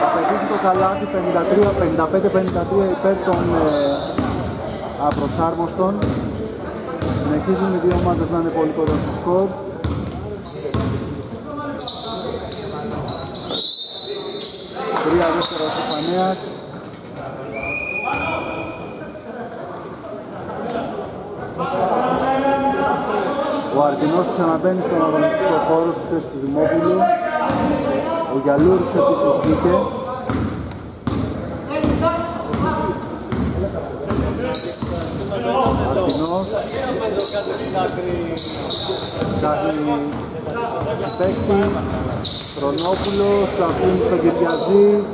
[SPEAKER 1] θα πετύχει το καλάθι 55-53 υπέρ των ε, απροσάρμοστων Συνεχίζουν οι δύο ομάδες να είναι πολύ κοντά στο σκορ. Τρία δεύτερα ο Στεφανέας. Ο Αρτινός ξαναμπαίνει στον αγωνιστικό χώρο στη θέση του Δημόπουλου. Ο Γιαλούρης επίσης βγήκε. Αρτινός ψάχνει παίκτη Χρονόπουλος αφήνει στον Κυριαζή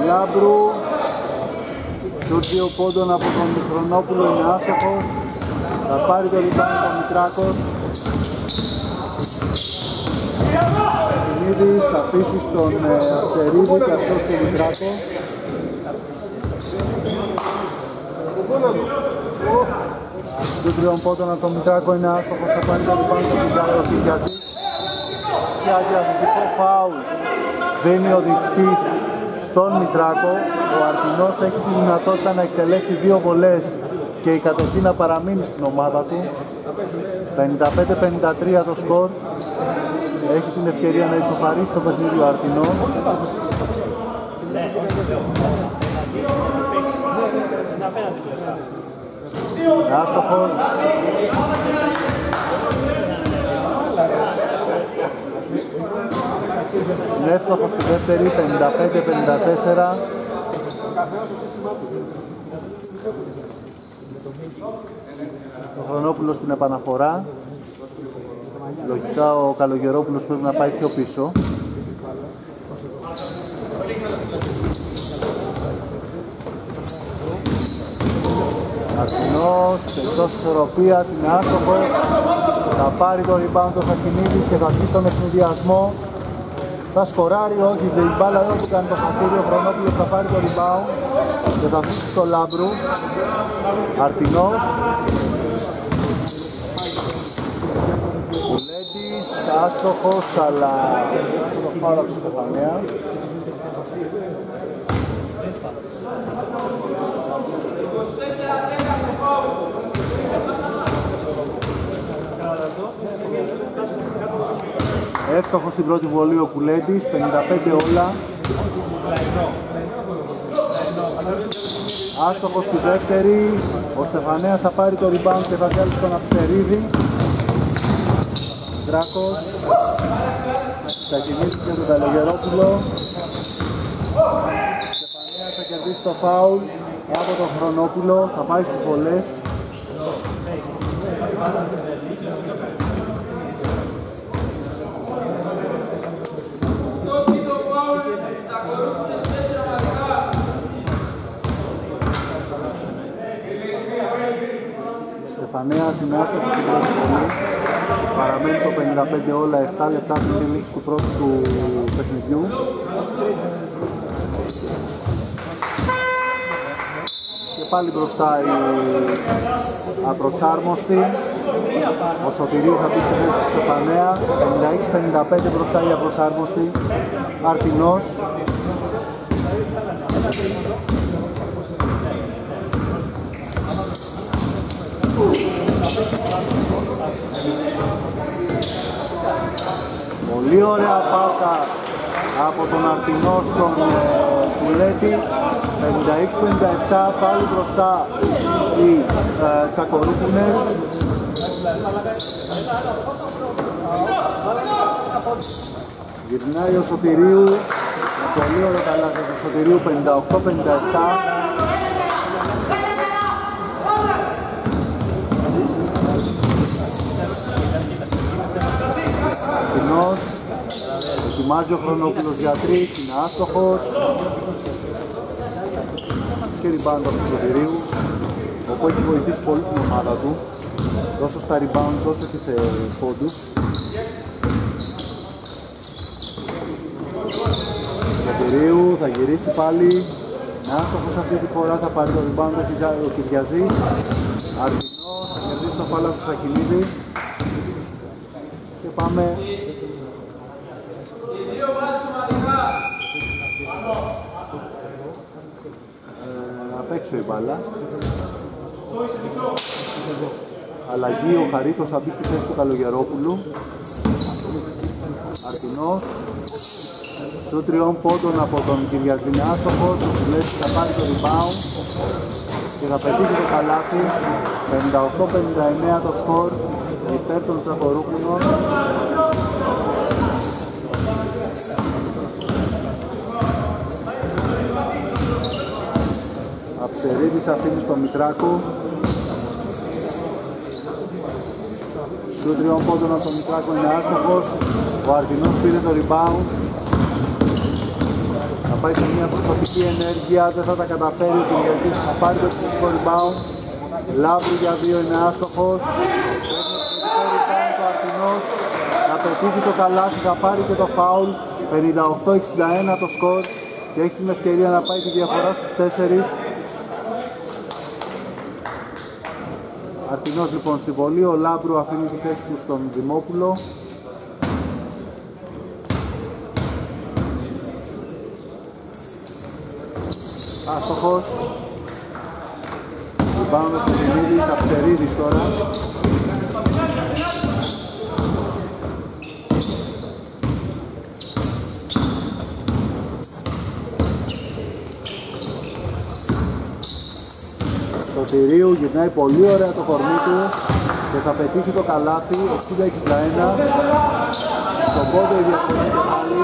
[SPEAKER 1] ε, Λάμπρου Σουτ δύο πόντων από τον Χρονόπουλο είναι άστοχος θα πάρει το ριμπάνι τον Μητράκος. Κινίδης θα αφήσεις στον ε, Αψερίδη και αυτός στον Μητράκο. Σου τριών πόντων από τον Μητράκο είναι άστοχος θα πάρει το ριμπάνι τον Μητράκο Κυριαζή και αγιαδικό φάουλ δίνει ο δικτής στον Μητράκο. Ο Αρτινός έχει τη δυνατότητα να εκτελέσει δύο βολές και η κατοχή να παραμείνει στην ομάδα του. 55-53 το σκορ. Έχει την ευκαιρία να ισοφαρίσει το παιχνίδι ο Αρτινός. Άστοχος. Είναι εύστοχος στη δεύτερη 55-54 Ο Χρονόπουλος στην επαναφορά Λογικά ο Καλογερόπουλος πρέπει να πάει πιο πίσω. Αρτινός, εκτός ισορροπίας, είναι άστοχος. Θα πάρει το rebound ο Σακινίδης και θα βγει στον ευνηδιασμό. Θα σκοράρει, όχι, η μπάλα εδώ που κάνει το χαρτίριο, ο Χρονόπουλος θα πάρει το rebound και θα βγει στο Λάμπρου. Αρτινός. Κουλέντης, άστοχος, αλλά το φάουλ από τη Στεφανέα. Εύστοχος στην πρώτη βολή ο Κουλέντης, 55 όλα. Άστοχος στη δεύτερη, ο Στεφανέας θα πάρει το rebound και θα βγάλει στον Αψερίδη. Δράκος, Σακινίδης για τον Καλογερόπουλο. Στεφανέας θα κερδίσει το φάουλ από τον Χρονόπουλο, θα πάει στις βολές. Στεφανέας είναι άστοχος στην πρώτη βολή. Παραμένει το 55 όλα 7 λεπτά πριν την λήξη του πρώτου του παιχνιδιού. Και πάλι μπροστά η απροσάρμοστη. Ο Σωτηρίου θα μπει στη θέση του Στεφανέα. 56-55 μπροστά η απροσάρμοστη. Αρτινός. Πολύ ωραία πάσα από τον Αρτινό στον ε, Κουλέτη. 56-57 πάλι μπροστά οι ε, Τσακορούπουνες Γυρνάει ο Σωτηρίου. Πολύ ωραία καλάθι του Σωτηρίου 58-57 Αρτινός Ετοιμάζει ο Χρονόπουλος για τρεις, είναι άστοχος. Και rebound από του Σωτηρίου όπου έχει βοηθήσει πολύ την ομάδα του. Τόσο στα rebounds όσο και σε πόντους. Σωτηρίου θα γυρίσει πάλι. Είναι άστοχος αυτή τη φορά θα πάρει το rebound ο Κυριαζής. Αρτινός θα κερδίσει το φάλα του Σακινίδη. Και πάμε Ε, απ' έξω η μπάλα. Αλλαγή, ο Χαρίτος θα μπει στη θέση του Καλογερόπουλου. Αρτινός. Σου τριών πόντων από τον Κυριαζίνη Άστοχος, ο Φουλέσης θα πάρει το rebound και θα πετύχει το καλάθι. 58-59 το σκορ υπέρ των Τσαχορούκουνων. Αψερίδης αφήνει στο Μητράκο. Σου τριών πόντων από το Μητράκο είναι άστοχος. Ο Αρτινός πήρε το rebound. Θα πάει σε μια προσπαθική ενέργεια, δεν θα τα καταφέρει ο Κυριαζής, θα πάρει το επιθετικό rebound. Λάβρου για δύο είναι άστοχος. Παίρνει το rebound το Αρτινός. Θα πετύχει το καλάθι, θα πάρει και το foul. 58-61 το σκορ και έχει την ευκαιρία να πάει τη διαφορά στους 4. Αρτινός λοιπόν στη βολή, ο Λάμπρου αφήνει τη θέση του στον Δημόπουλο. Άστοχος. Πάμε στο Δημήτρης, Αψερίδης τώρα. Σωτηρίου γυρνάει πολύ ωραία το κορμί του και θα πετύχει το καλάθι 60-61 στον πόντο η διαφορά και πάλι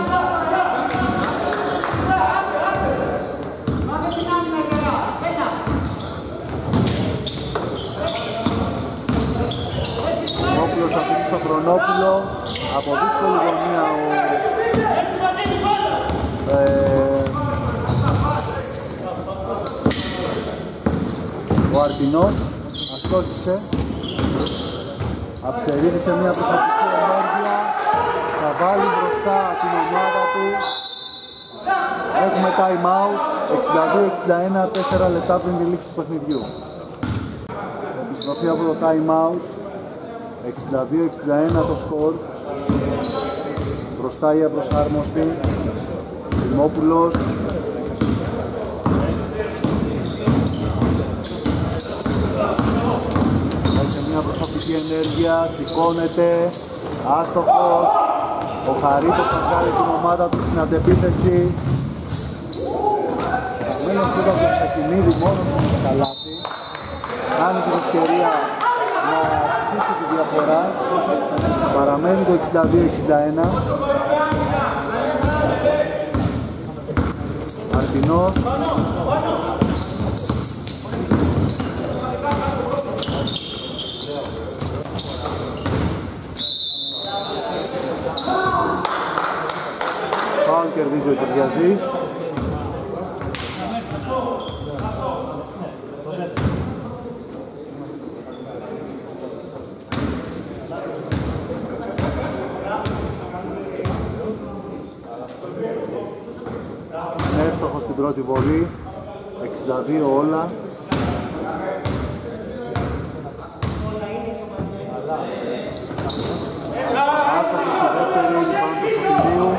[SPEAKER 1] Όπλος αφήνει στο Χρονόπουλο. Από δύσκολη γωνία ο, ε, ο Αρτινός αστόχησε. Αψερίδησε μια προσωπική ενέργεια. Θα βάλει μπροστά την ομάδα του. Έχουμε time out. 62-61, 4 λεπτά πριν τη λήξη του παιχνιδιού. Επιστροφή από το time out. 62-61 το σκορ. Μπροστά η απροσάρμοστη. Δημόπουλος. Έχει μια προσωπική ενέργεια, σηκώνεται, άστοχος. Ο Χαρίτος θα βγάλει την ομάδα του στην αντεπίθεση. Μένος είδα το Σακινίδη μόνος του στο καλάθι. Κάνει την ευκαιρία να αυξήσει τη διαφορά. Παραμένει το 62-61. Αρτινός. Φάουλ κερδίζει ο Κυριαζής. Εύστοχος στην πρώτη βολή. 62 όλα. Άστοχος στη δεύτερη, πάνω του Σωτηρίου.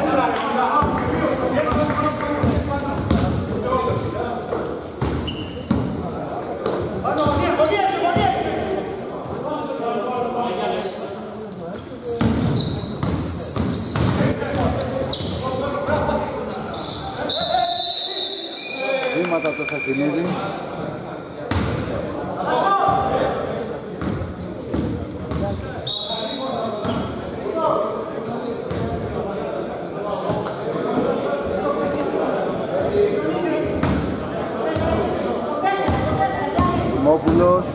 [SPEAKER 1] Βήματα από το Σακινίδη. Δημόπουλος.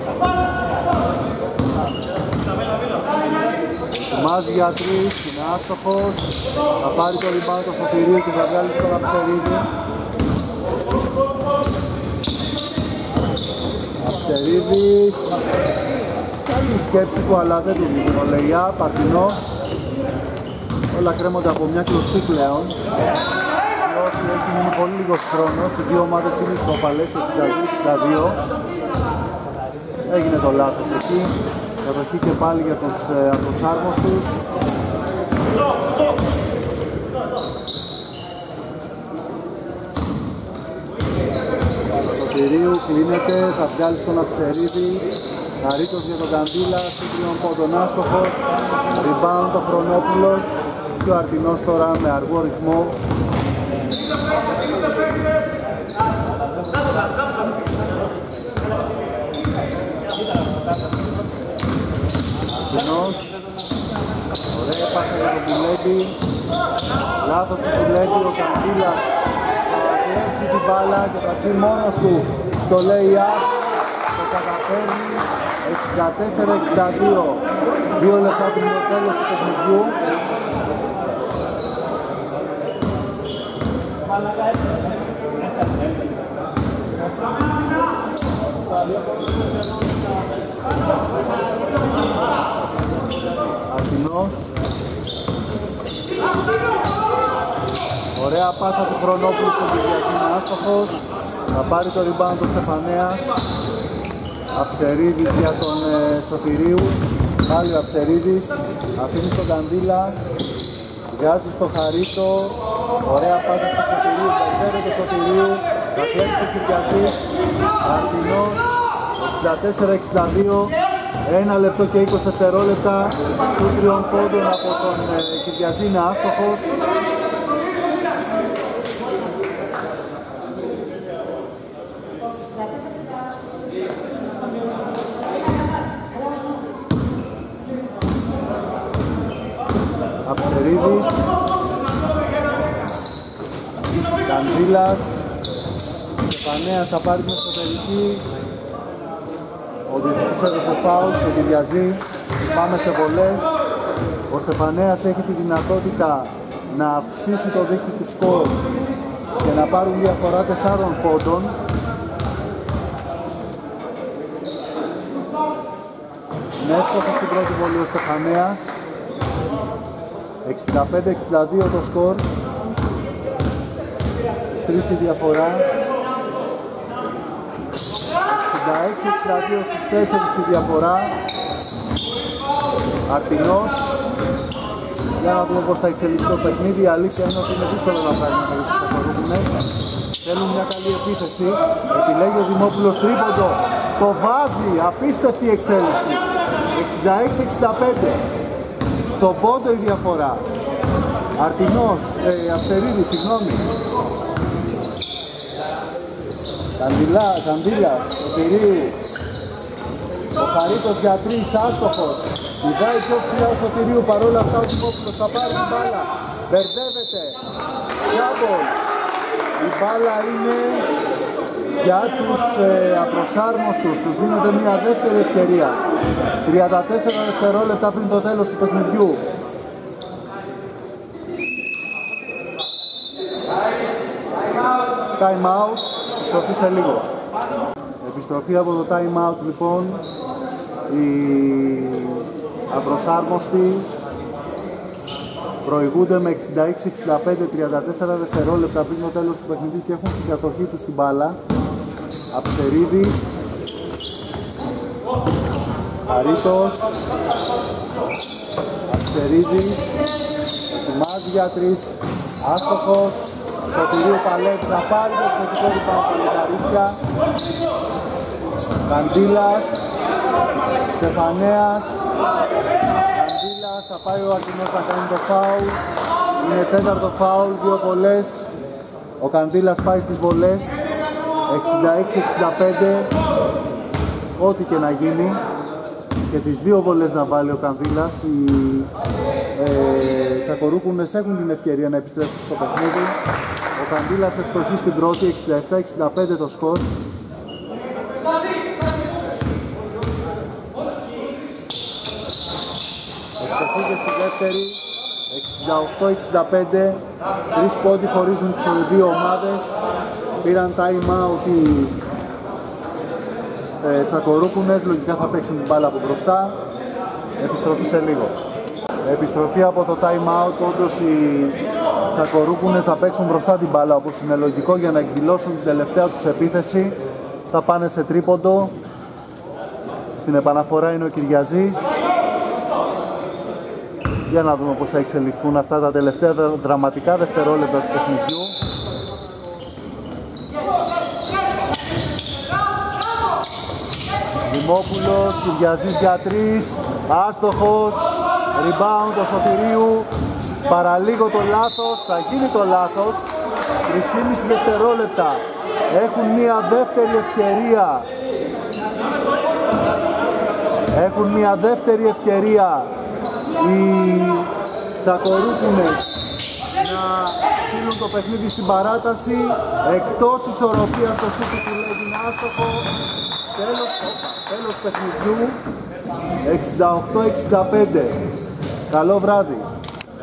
[SPEAKER 1] Ετοιμάζει για τρεις, είναι άστοχος. Θα πάρει το rebound το Σωτηρίου και θα βγάλει στο Λαψερίδη. Αψερίδης Καλή η σκέψη του αλλά δεν του βγήκε το Λεϊά, Παρτινό Όλα κρέμονται από μια κλωστή πλέον. Διότι έχει μείνει πολύ λίγος χρόνος. Οι δύο ομάδες είναι ισοπαλές 62-62 Έγινε το λάθος εκεί. Κατοχή και πάλι για τους ε, απροσάρμοστους Σωτηρίου κλείνεται, θα βγάλει στον Αψερίδη Χαρίτος για τον Καντήλα, σύγκριον πόντων άστοχος Rebound ο Χρονόπουλος και ο Αρτινός τώρα με αργό ρυθμό Αρτινός Ωραία πάσα για τον Πουλέτη Λάθος του Πουλέτη, ο Καντήλας. Θα κλέψει την μπάλα και θα πει μόνος του στο lay-up το καταφέρνει. 64-62 δύο. Λεπτά πριν το τέλος του παιχνιδιού. Αρτινός Ωραία πάσα του Χρονόπουλου στον Κυριακή είναι άστοχος. Θα πάρει το rebound του Στεφανέας. Αψερίδης για τον ε, Σωτηρίου. Πάλι ο Αψερίδης. Αφήνει στον Καντήλα. Βγάζει στο Χαρίτο. Ωραία πάσα στο Σωτηρίου. Βερβέρεται το Σωτηρίου. Θα κλέψει το Κυριακής. Αρτινός. 64-62. Ένα λεπτό και 20 δευτερόλεπτα. Σούτριων πόντων από τον ε, Κυριαζή είναι άστοχος. Αψερίδης Καντήλας Στεφανέας θα πάρει την εσωτερική Ο διευθυντής έδωσε φάουλ και τη διαζεί Πάμε σε βολές Ο Στεφανέας έχει τη δυνατότητα να αυξήσει το δίκτυο του σκορ και να πάρουν διαφορά 4 πόντων. Είναι εύκολο στην πρώτη βολή ο Στεφανέας. 65-62 το σκορ. Στις τρεις η διαφορά. 66-62 στις 4 η διαφορά. Αρτινός. Για να δούμε πώς θα εξελιχθεί το παιχνίδι. Η αλήθεια είναι ότι είναι δύσκολο να βγάλει να τους Θέλουν μια καλή επίθεση. Επιλέγει ο Δημόπουλος τρίποντο. Το βάζει. Απίστευτη εξέλιξη. 66-65. Στον πόντο η διαφορά. Αρτινός, ε, Αψερίδη, συγγνώμη. Καντιλά, Καντήλας, Σωτηρίου. Ο Χαρίτος για τρεις, άστοχος. Ιδάει πιο ψηλά ο Σωτηρίου, παρόλα αυτά ο Δημόπουλος θα πάρει την μπάλα. Μπερδεύεται. Τζάμπολ. Η μπάλα είναι για τους ε, απροσάρμοστους. Τους δίνεται μια δεύτερη ευκαιρία. 34 δευτερόλεπτα πριν το τέλος του παιχνιδιού. Time out, επιστροφή σε λίγο. Επιστροφή από το time out λοιπόν. Οι απροσάρμοστοι προηγούνται με 66-65, 34 δευτερόλεπτα πριν το τέλος του παιχνιδιού και έχουν στην κατοχή τους την μπάλα. Αψερίδης, Χαρίτος, Αψερίδης, ετοιμάζει για τρεις, άστοχος, Σωτηρίου Παλέτη να πάρει το εκπαιδευτικό rebound Παλαιταρίσια, Καντήλας, Στεφανέας, Καντήλας, θα πάει ο Αρτινός να κάνει το φάουλ, είναι τέταρτο φάουλ, δύο βολές, ο Καντήλας πάει στις βολές, 66-65, ό,τι και να γίνει, και τις δύο βολές να βάλει ο Κανδύλας οι ε, Τσακορούπουνες έχουν την ευκαιρία να επιστρέψουν στο παιχνίδι. Ο Κανδύλας ευστοχεί στην πρώτη 67-65 το σκορ. Ευστοχεί και στη δεύτερη 68-65 τρεις πόντι χωρίζουν τις δύο ομάδες. Πήραν time out οι ε, Τσακορούπουνες, λογικά θα παίξουν την μπάλα από μπροστά. Επιστροφή σε λίγο. Επιστροφή από το time out, όντως οι Τσακορούπουνες θα παίξουν μπροστά την μπάλα όπως είναι λογικό για να εκδηλώσουν την τελευταία τους επίθεση. Θα πάνε σε τρίποντο. Στην επαναφορά είναι ο Κυριαζής. Για να δούμε πώς θα εξελιχθούν αυτά τα τελευταία δραματικά δευτερόλεπτα του παιχνιδιού. Δημόπουλος, Κυριαζής για τρεις, άστοχος, rebound το Σωτηρίου, παραλίγο το λάθος, θα γίνει το λάθος, 3,5 δευτερόλεπτα, έχουν μία δεύτερη ευκαιρία, έχουν μία δεύτερη ευκαιρία. Οι Τσακορούπουνες να στείλουν το παιχνίδι στην παράταση. Εκτός ισορροπίας το σούτο του Λέγιν άστοχο τέλος, τέλος παιχνιδιού. 68-65 Καλό βράδυ.